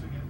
short